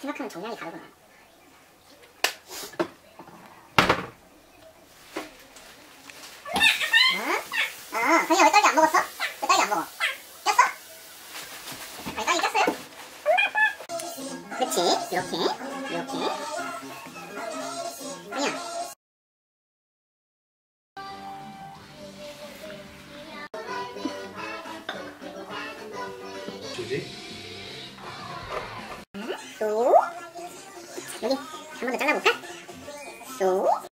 생각하면 정량이 다르구나. 응? 아, 그냥 왜 딸기 안 먹었어? 왜 딸기 안 먹어? 꼈어? 아니, 딸기 꼈어요? 그렇지. 이렇게, 이렇게. 주지? 또 여기 한 번 더 잘라볼까? 또